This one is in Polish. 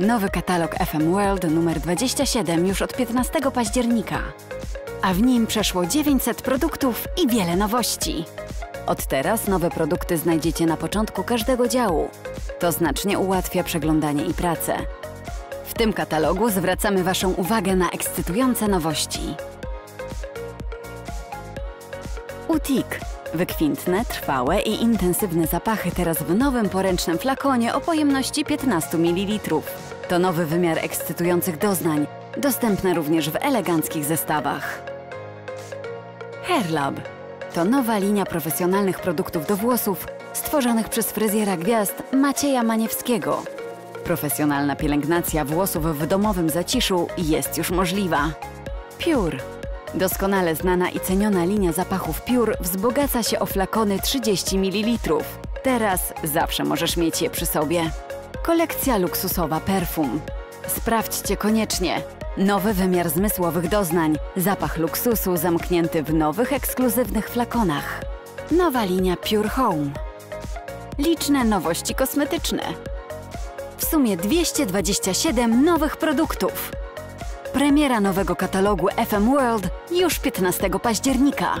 Nowy katalog FM World numer 27 już od 15 października. A w nim przeszło 900 produktów i wiele nowości. Od teraz nowe produkty znajdziecie na początku każdego działu. To znacznie ułatwia przeglądanie i pracę. W tym katalogu zwracamy Waszą uwagę na ekscytujące nowości. Utik. Wykwintne, trwałe i intensywne zapachy teraz w nowym poręcznym flakonie o pojemności 15 ml. To nowy wymiar ekscytujących doznań, dostępne również w eleganckich zestawach. Hairlab to nowa linia profesjonalnych produktów do włosów stworzonych przez fryzjera gwiazd Macieja Maniewskiego. Profesjonalna pielęgnacja włosów w domowym zaciszu jest już możliwa. Pure. Doskonale znana i ceniona linia zapachów Pure wzbogaca się o flakony 30 ml. Teraz zawsze możesz mieć je przy sobie. Kolekcja luksusowa perfum. Sprawdźcie koniecznie. Nowy wymiar zmysłowych doznań. Zapach luksusu zamknięty w nowych, ekskluzywnych flakonach. Nowa linia Pure Home. Liczne nowości kosmetyczne. W sumie 227 nowych produktów. Premiera nowego katalogu FM World już 15 października.